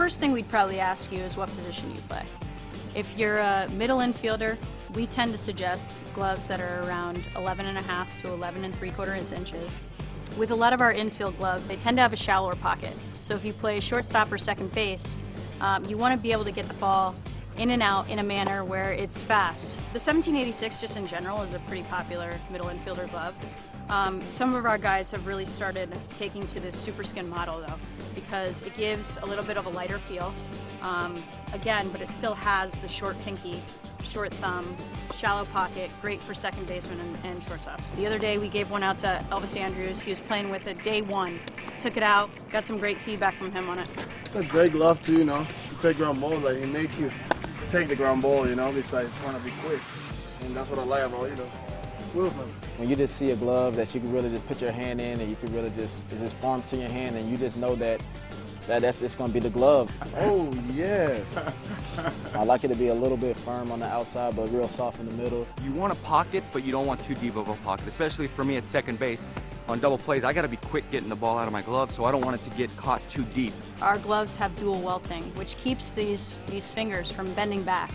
first thing we'd probably ask you is what position you play. If you're a middle infielder, we tend to suggest gloves that are around 11 and a half to 11 and 3 quarter inches. With a lot of our infield gloves, they tend to have a shallower pocket. So if you play shortstop or second base, um, you want to be able to get the ball in and out in a manner where it's fast. The 1786 just in general is a pretty popular middle infielder glove. Um, some of our guys have really started taking to the SuperSkin model though because it gives a little bit of a lighter feel. Um, again, but it still has the short pinky, short thumb, shallow pocket, great for second baseman and, and shortstops. The other day we gave one out to Elvis Andrus. He was playing with it day one. Took it out, got some great feedback from him on it. It's a great glove too, you know. To take ground balls, like it make you take the ground ball, you know, besides trying to be quick. And that's what I like about, you know, Wilson. When you just see a glove that you can really just put your hand in and you can really just, it just forms to your hand and you just know that that that's just going to be the glove. Oh, yes. I like it to be a little bit firm on the outside, but real soft in the middle. You want a pocket, but you don't want too deep of a pocket, especially for me at second base. On double plays, I got to be quick getting the ball out of my glove, so I don't want it to get caught too deep. Our gloves have dual welting, which keeps these, these fingers from bending back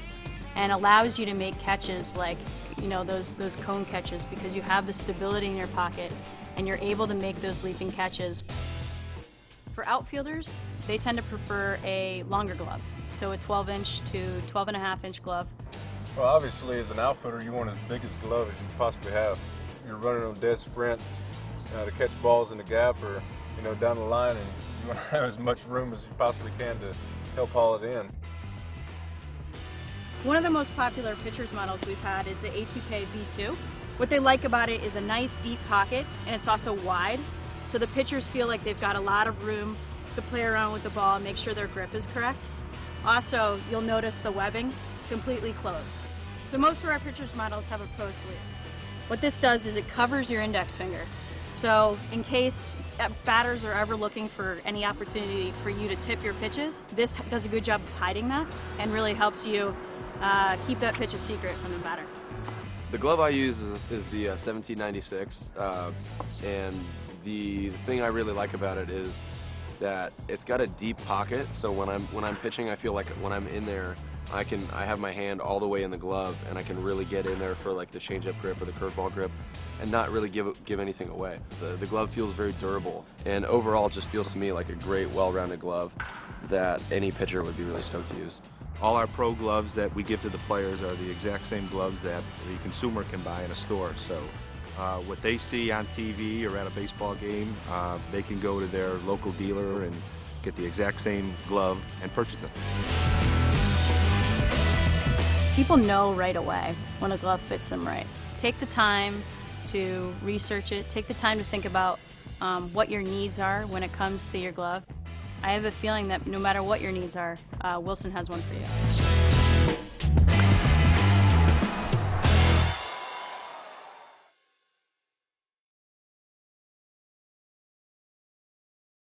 and allows you to make catches like you know those those cone catches because you have the stability in your pocket and you're able to make those leaping catches. For outfielders, they tend to prefer a longer glove, so a 12 inch to 12 and a half inch glove. Well, obviously, as an outfielder, you want as big as glove as you possibly have. You're running on dead sprint to catch balls in the gap or you know down the line, and you want to have as much room as you possibly can to help haul it in. One of the most popular pitcher's models we've had is the A2K V2. What they like about it is a nice deep pocket and it's also wide, so the pitchers feel like they've got a lot of room to play around with the ball and make sure their grip is correct. Also, you'll notice the webbing completely closed. So most of our pitcher's models have a pro sleeve. What this does is it covers your index finger. So in case batters are ever looking for any opportunity for you to tip your pitches, this does a good job of hiding that and really helps you uh, keep that pitch a secret from the batter. The glove I use is, is the uh, 1796, uh, and the thing I really like about it is that it's got a deep pocket. So when I'm when I'm pitching, I feel like when I'm in there, I can I have my hand all the way in the glove, and I can really get in there for like the changeup grip or the curveball grip, and not really give give anything away. The the glove feels very durable, and overall, just feels to me like a great, well-rounded glove that any pitcher would be really stoked to use. All our pro gloves that we give to the players are the exact same gloves that the consumer can buy in a store. So uh, what they see on TV or at a baseball game, uh, they can go to their local dealer and get the exact same glove and purchase it. People know right away when a glove fits them right. Take the time to research it, take the time to think about um, what your needs are when it comes to your glove. I have a feeling that no matter what your needs are, uh, Wilson has one for you.